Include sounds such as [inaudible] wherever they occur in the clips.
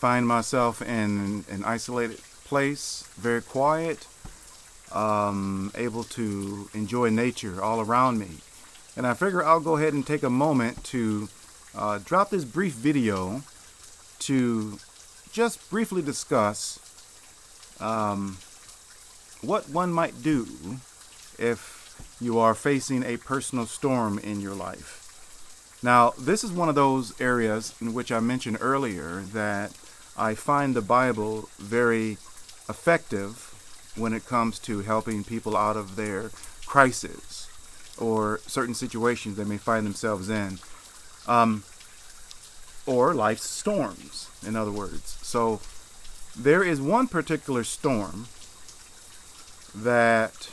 Find myself in an isolated place, very quiet, um, able to enjoy nature all around me. And I figure I'll go ahead and take a moment to uh, drop this brief video to just briefly discuss um, what one might do if you are facing a personal storm in your life. Now, this is one of those areas in which I mentioned earlier that I find the Bible very effective when it comes to helping people out of their crisis or certain situations they may find themselves in, um, or life's storms, in other words. So, there is one particular storm that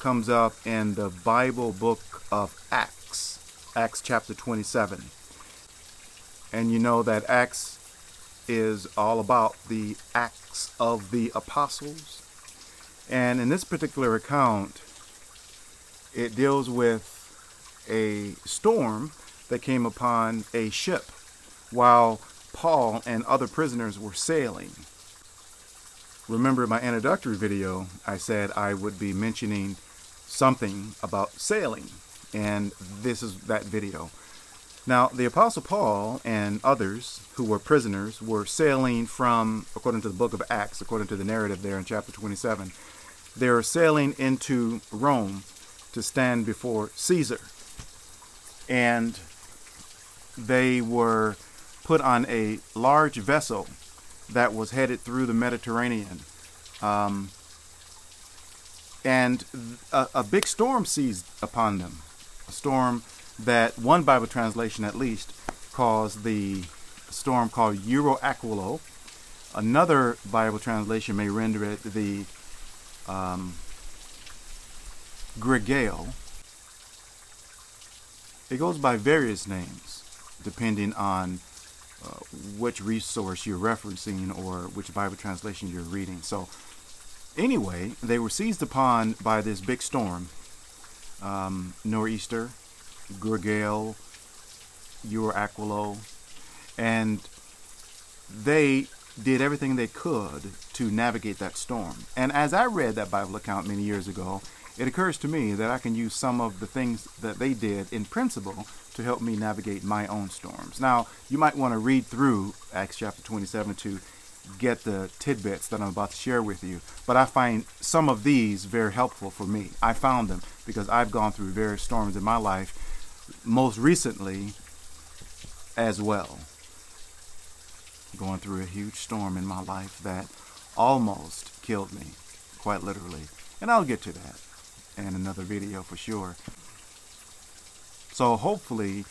comes up in the Bible book of Acts, Acts chapter 27. And you know that Acts is all about the Acts of the Apostles. And in this particular account, it deals with a storm that came upon a ship while Paul and other prisoners were sailing. Remember my introductory video, I said I would be mentioning something about sailing, and this is that video. Now, the Apostle Paul and others who were prisoners were sailing from, according to the book of Acts, according to the narrative there in chapter 27, they were sailing into Rome to stand before Caesar. And they were put on a large vessel that was headed through the Mediterranean. Um, and a, a, big storm seized upon them. A storm that one Bible translation, at least, calls the storm called Euroaquilo. Another Bible translation may render it the um, Gregale. It goes by various names depending on uh, which resource you're referencing or which Bible translation you're reading. So, anyway, they were seized upon by this big storm, um, nor'easter, Gregale, Euroaquilo, and they did everything they could to navigate that storm. And as I read that Bible account many years ago, it occurs to me that I can use some of the things that they did in principle to help me navigate my own storms. Now, you might want to read through Acts chapter 27 to get the tidbits that I'm about to share with you, but I find some of these very helpful for me. I found them because I've gone through various storms in my life, most recently as well. Going through a huge storm in my life that almost killed me, quite literally. And I'll get to that in another video for sure. So hopefully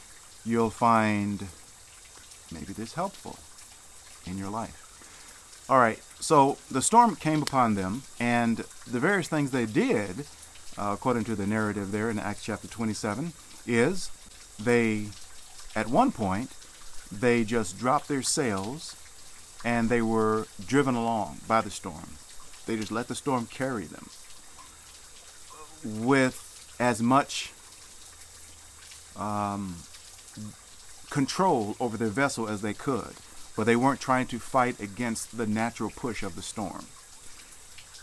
you'll find maybe this helpful in your life. All right, so the storm came upon them, and the various things they did, uh, according to the narrative there in Acts chapter 27, is they, at one point, they just dropped their sails and they were driven along by the storm. They just let the storm carry them with as much um, control over their vessel as they could, but they weren't trying to fight against the natural push of the storm.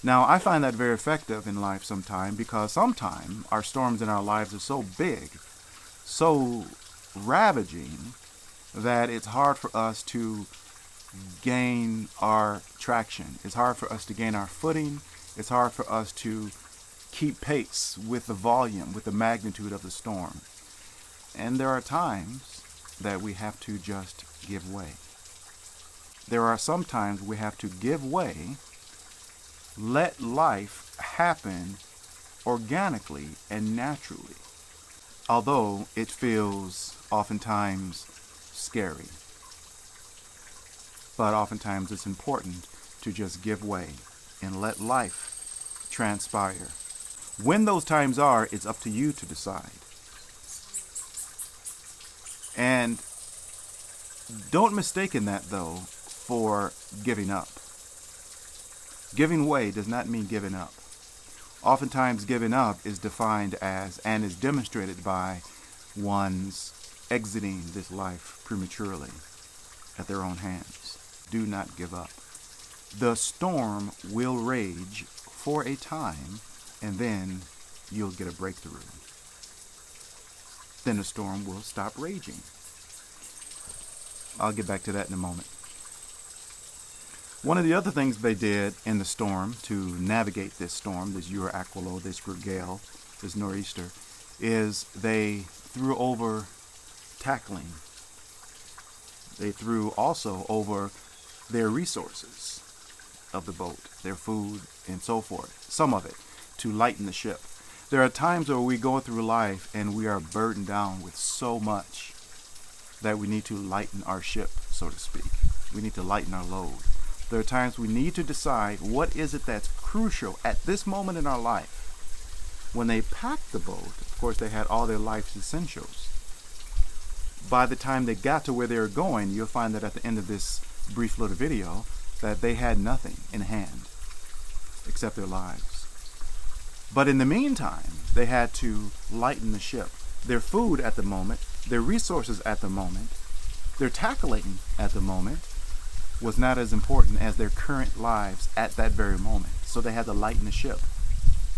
Now, I find that very effective in life sometimes because sometimes our storms in our lives are so big, so ravaging, that it's hard for us to gain our traction. It's hard for us to gain our footing. It's hard for us to keep pace with the volume, with the magnitude of the storm. And there are times that we have to just give way. There are some times we have to give way, let life happen organically and naturally, although it feels oftentimes scary. But oftentimes it's important to just give way and let life transpire. When those times are, it's up to you to decide. And don't mistake in that, though, for giving up. Giving way does not mean giving up. Oftentimes, giving up is defined as and is demonstrated by one's exiting this life prematurely at their own hands. Do not give up. The storm will rage for a time, and then you'll get a breakthrough. Then the storm will stop raging. I'll get back to that in a moment. One of the other things they did in the storm to navigate this storm, this Euro Aquilo, this gale, this nor'easter, is they threw over tackling. They threw also over their resources of the boat, their food, and so forth, some of it, to lighten the ship. There are times where we go through life and we are burdened down with so much that we need to lighten our ship, so to speak. We need to lighten our load. There are times we need to decide what is it that's crucial at this moment in our life. When they packed the boat, of course, they had all their life's essentials. By the time they got to where they were going, you'll find that at the end of this brief little video, that they had nothing in hand except their lives. But in the meantime, they had to lighten the ship. Their food at the moment, their resources at the moment, their tackling at the moment was not as important as their current lives at that very moment. So they had to lighten the ship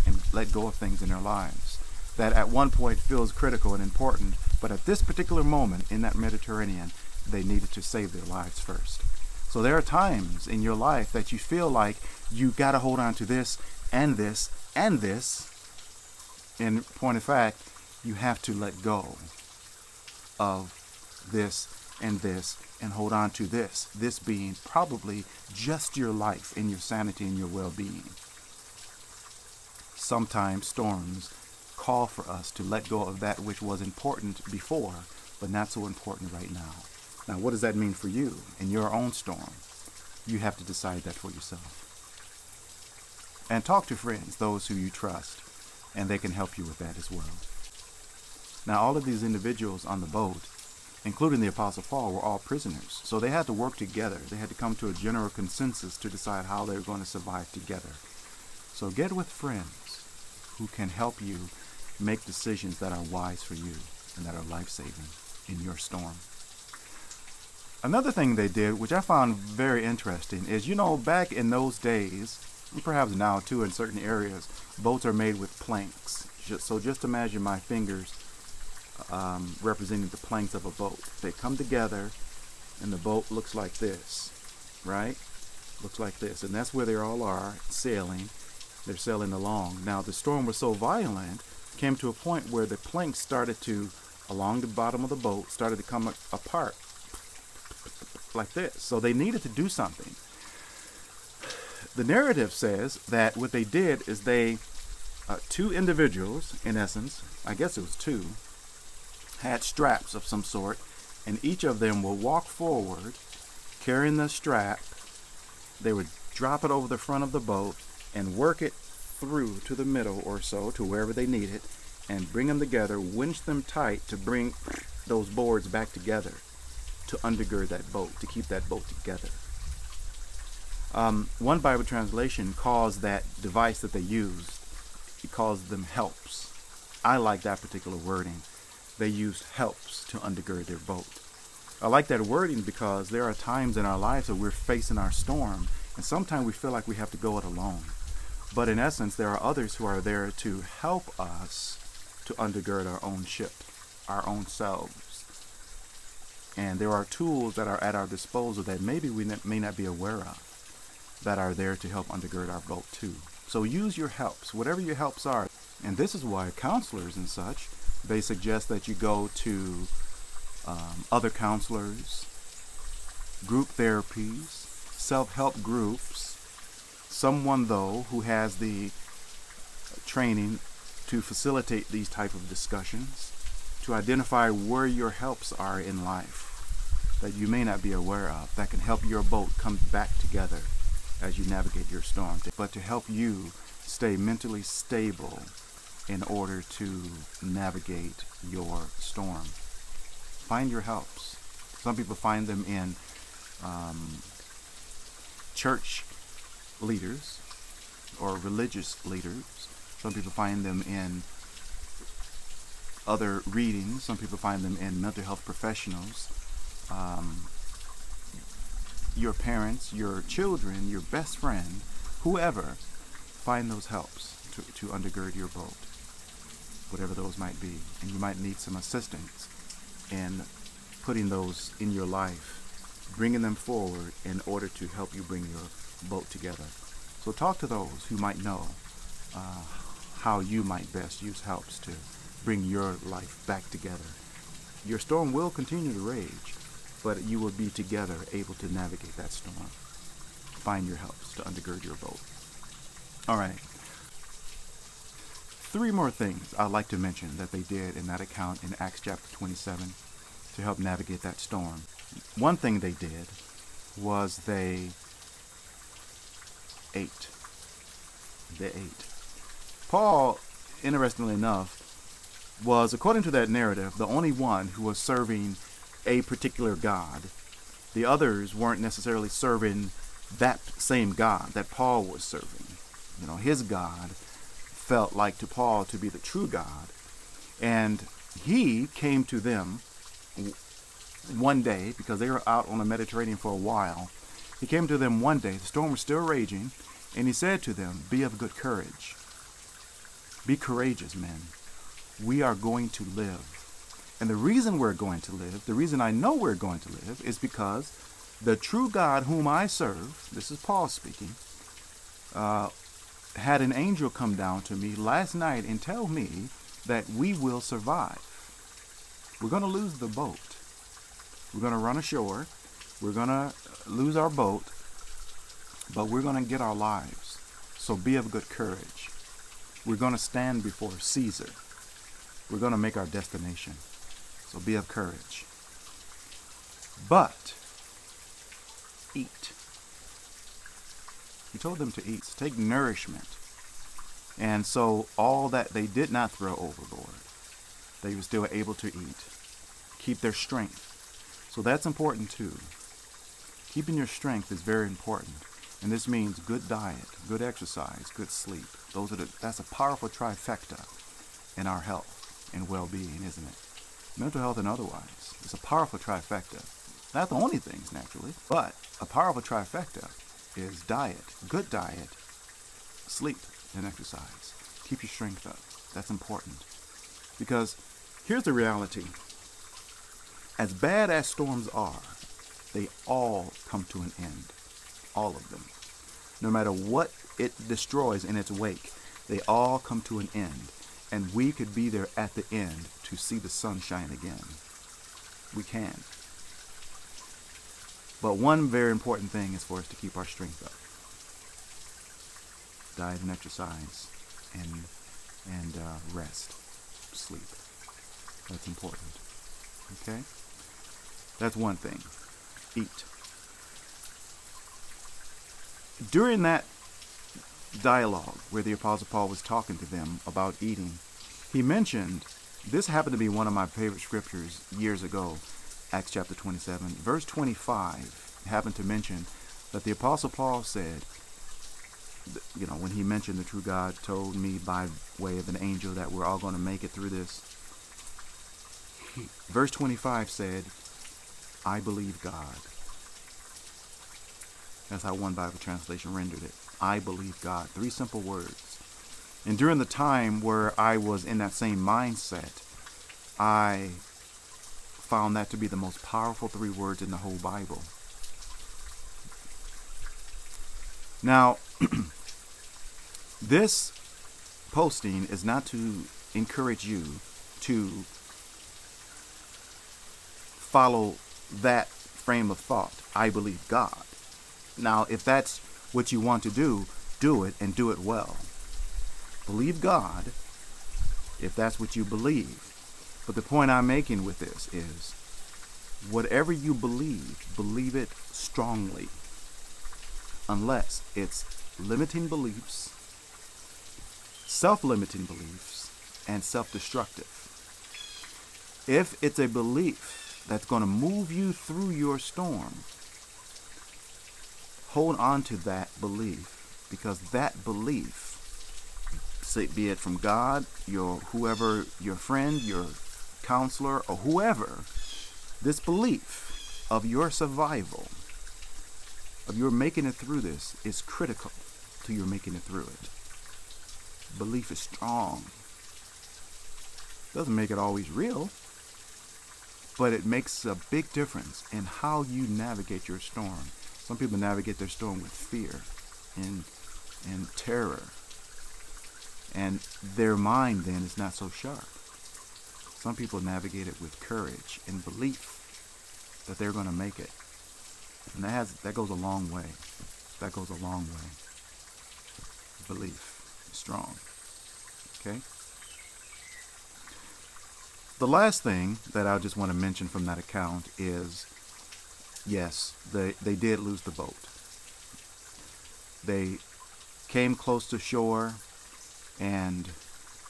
and let go of things in their lives that at one point feels critical and important, but at this particular moment in that Mediterranean, they needed to save their lives first. So there are times in your life that you feel like you got to hold on to this and this and this. In point of fact, you have to let go of this and this and hold on to this. This being probably just your life and your sanity and your well being. Sometimes storms call for us to let go of that which was important before, but not so important right now. Now, what does that mean for you in your own storm? You have to decide that for yourself. And talk to friends, those who you trust, and they can help you with that as well. Now, all of these individuals on the boat, including the Apostle Paul, were all prisoners. So they had to work together. They had to come to a general consensus to decide how they were going to survive together. So get with friends who can help you make decisions that are wise for you and that are life saving in your storm. Another thing they did, which I found very interesting, is you know, back in those days, and perhaps now too in certain areas, boats are made with planks. So just imagine my fingers um, representing the planks of a boat. They come together, and the boat looks like this, right? Looks like this, and that's where they all are sailing. They're sailing along. Now the storm was so violent, came to a point where the planks started to, along the bottom of the boat, started to come apart like this. So they needed to do something. The narrative says that what they did is they, uh, two individuals, in essence, I guess it was two, had straps of some sort, and each of them will walk forward carrying the strap. They would drop it over the front of the boat and work it through to the middle or so to wherever they need it and bring them together, winch them tight to bring those boards back together to undergird that boat, to keep that boat together. Um, one Bible translation calls that device that they used, it calls them helps. I like that particular wording. They used helps to undergird their boat. I like that wording because there are times in our lives that we're facing our storm, and sometimes we feel like we have to go it alone. But in essence, there are others who are there to help us to undergird our own ship, our own selves and there are tools that are at our disposal that maybe we may not be aware of that are there to help undergird our boat too. So use your helps, whatever your helps are. And this is why counselors and such, they suggest that you go to um, other counselors, group therapies, self-help groups, someone though who has the training to facilitate these type of discussions to identify where your helps are in life that you may not be aware of that can help your boat come back together as you navigate your storm, but to help you stay mentally stable in order to navigate your storm. Find your helps. Some people find them in um, church leaders or religious leaders. Some people find them in other readings. Some people find them in mental health professionals. Um, your parents, your children, your best friend, whoever, find those helps to, to undergird your boat, whatever those might be. And you might need some assistance in putting those in your life, bringing them forward in order to help you bring your boat together. So talk to those who might know uh, how you might best use helps to bring your life back together. Your storm will continue to rage, but you will be together able to navigate that storm. Find your helps to undergird your boat. All right. Three more things I'd like to mention that they did in that account in Acts chapter 27 to help navigate that storm. One thing they did was they ate. They ate. Paul, interestingly enough, was, according to that narrative, the only one who was serving a particular God. The others weren't necessarily serving that same God that Paul was serving. You know, his God felt like to Paul to be the true God. And he came to them one day, because they were out on the Mediterranean for a while. He came to them one day, the storm was still raging, and he said to them, Be of good courage. Be courageous, men. We are going to live. And the reason we're going to live, the reason I know we're going to live, is because the true God whom I serve, this is Paul speaking, uh, had an angel come down to me last night and tell me that we will survive. We're going to lose the boat. We're going to run ashore. We're going to lose our boat, but we're going to get our lives. So be of good courage. We're going to stand before Caesar. We're going to make our destination. So be of courage. But eat. He told them to eat, take nourishment. And so all that they did not throw overboard, they were still able to eat. Keep their strength. So that's important too. Keeping your strength is very important. And this means good diet, good exercise, good sleep. Those are the, that's a powerful trifecta in our health and well-being, isn't it? Mental health and otherwise. It's a powerful trifecta. Not the only things, naturally, but a powerful trifecta is diet, good diet, sleep, and exercise. Keep your strength up. That's important. Because here's the reality. As bad as storms are, they all come to an end. All of them. No matter what it destroys in its wake, they all come to an end. And we could be there at the end to see the sun shine again. We can. But one very important thing is for us to keep our strength up. Diet and exercise and and uh, rest, sleep. That's important. Okay? That's one thing. Eat. During that dialogue where the Apostle Paul was talking to them about eating, he mentioned this happened to be one of my favorite scriptures years ago Acts chapter 27. Verse 25 happened to mention that the Apostle Paul said, you know, when he mentioned the true God told me by way of an angel that we're all going to make it through this. Verse 25 said, I believe God. That's how one Bible translation rendered it. I believe God. Three simple words. And during the time where I was in that same mindset, I found that to be the most powerful three words in the whole Bible. Now, [clears throat] this posting is not to encourage you to follow that frame of thought. I believe God. Now, if that's what you want to do, do it and do it well. Believe God if that's what you believe. But the point I'm making with this is whatever you believe, believe it strongly. Unless it's limiting beliefs, self limiting beliefs, and self destructive. If it's a belief that's going to move you through your storm, hold on to that belief because that belief be it from God, your whoever, your friend, your counselor, or whoever, this belief of your survival, of your making it through this, is critical to your making it through it. Belief is strong. Doesn't make it always real, but it makes a big difference in how you navigate your storm. Some people navigate their storm with fear and and terror. And their mind then is not so sharp. Some people navigate it with courage and belief that they're going to make it. And that has that goes a long way. That goes a long way. Belief strong. Okay? The last thing that I just want to mention from that account is yes, they, they did lose the boat. They came close to shore and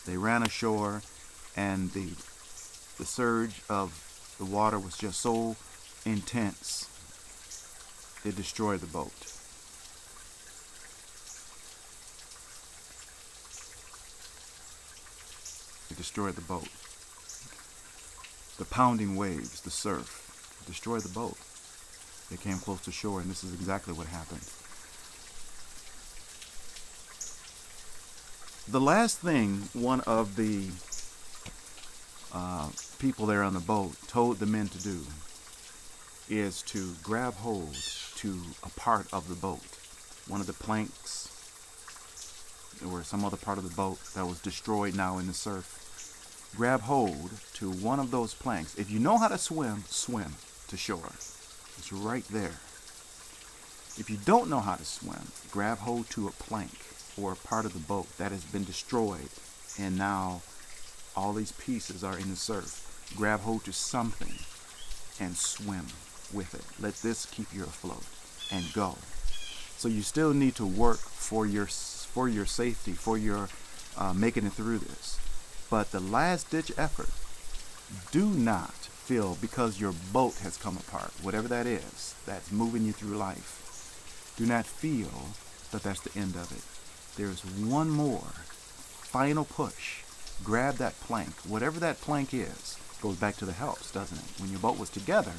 they ran ashore and the the surge of the water was just so intense it destroyed the boat. It destroyed the boat. The pounding waves, the surf, destroyed the boat. They came close to shore, and this is exactly what happened. The last thing one of the uh, people there on the boat told the men to do is to grab hold to a part of the boat, one of the planks or some other part of the boat that was destroyed now in the surf. Grab hold to one of those planks. If you know how to swim, swim to shore. It's right there. If you don't know how to swim, grab hold to a plank or a part of the boat that has been destroyed and now all these pieces are in the surf. Grab hold to something and swim with it. Let this keep you afloat and go. So you still need to work for your for your safety, for your uh, making it through this. But the last ditch effort, do not feel because your boat has come apart, whatever that is, that's moving you through life. Do not feel that that's the end of it. There's one more final push. Grab that plank, whatever that plank is. Goes back to the helps, doesn't it? When your boat was together,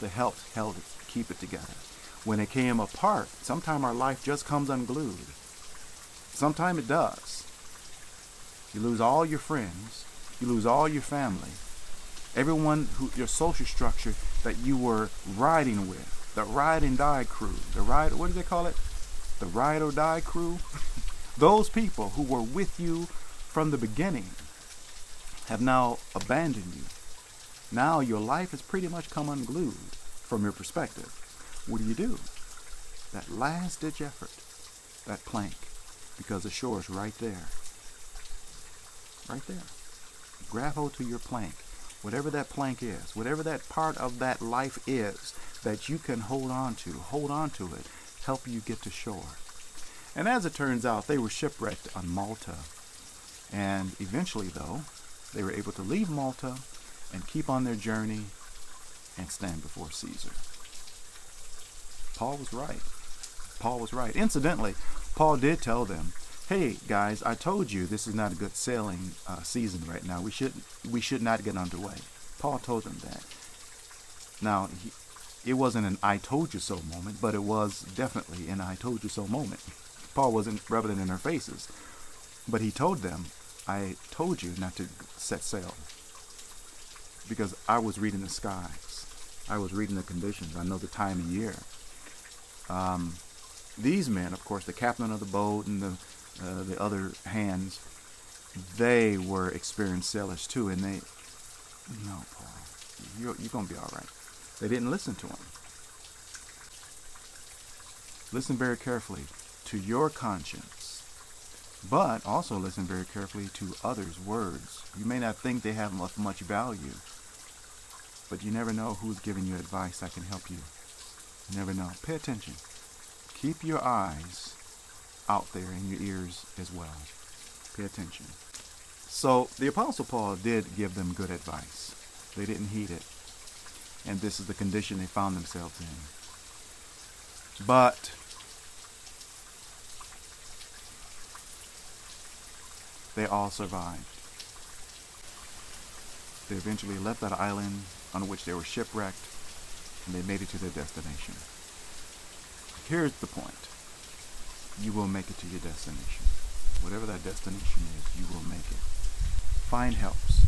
the helps held it, keep it together. When it came apart, sometime our life just comes unglued. Sometime it does. You lose all your friends. You lose all your family. Everyone who your social structure that you were riding with, the ride and die crew, the ride what do they call it? The ride or die crew. [laughs] Those people who were with you from the beginning have now abandoned you. Now your life has pretty much come unglued from your perspective. What do you do? That last ditch effort, that plank, because the shore is right there. Right there. Grab hold to your plank, whatever that plank is, whatever that part of that life is that you can hold on to. Hold on to it. Help you get to shore. And as it turns out, they were shipwrecked on Malta. And eventually, though, they were able to leave Malta and keep on their journey and stand before Caesar. Paul was right. Paul was right. Incidentally, Paul did tell them, "Hey guys, I told you this is not a good sailing uh, season right now. We should we should not get underway." Paul told them that. Now, he, it wasn't an "I told you so" moment, but it was definitely an "I told you so" moment. Paul wasn't rubbing it in their faces, but he told them, "I told you not to set sail." Because I was reading the skies. I was reading the conditions. I know the time of year. Um, these men, of course, the captain of the boat and the uh, the other hands, they were experienced sailors too, and they, no, Paul, you're, you're gonna be all right. They didn't listen to him. Listen very carefully to your conscience, but also listen very carefully to others' words. You may not think they have much value, but you never know who's giving you advice that can help you. You never know. Pay attention. Keep your eyes out there and your ears as well. Pay attention. So the Apostle Paul did give them good advice. They didn't heed it. And this is the condition they found themselves in. But they all survived. They eventually left that island on which they were shipwrecked, and they made it to their destination. Here's the point. You will make it to your destination. Whatever that destination is, you will make it. Find helps.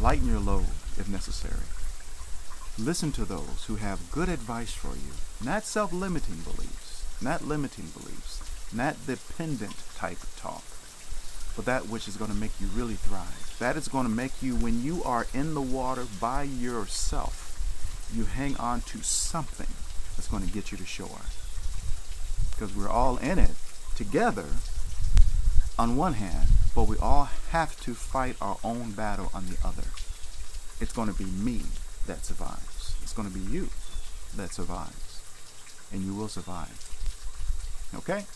Lighten your load if necessary. Listen to those who have good advice for you, not self limiting beliefs, not limiting beliefs, not dependent type talk, but that which is going to make you really thrive. That is going to make you, when you are in the water by yourself, you hang on to something that's going to get you to shore. Because we're all in it together on one hand, but we all have to fight our own battle on the other. It's going to be me that survives. It's going to be you that survives. And you will survive. Okay?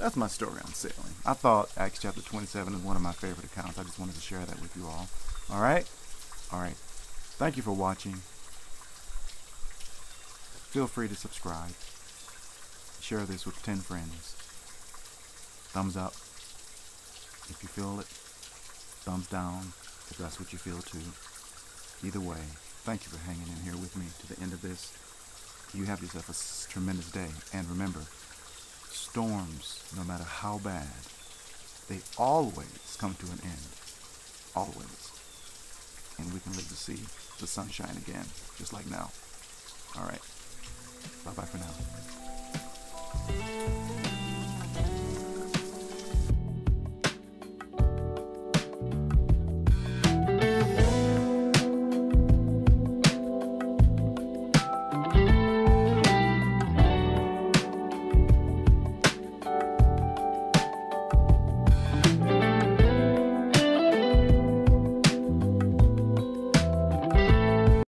That's my story on sailing. I thought Acts chapter 27 is one of my favorite accounts. I just wanted to share that with you all. All right? All right. Thank you for watching. Feel free to subscribe. Share this with 10 friends. Thumbs up if you feel it. Thumbs down if that's what you feel too. Either way, thank you for hanging in here with me to the end of this. You have yourself a tremendous day. And remember, Storms, no matter how bad, they always come to an end. Always. And we can live to see the sunshine again, just like now. All right. Bye bye for now.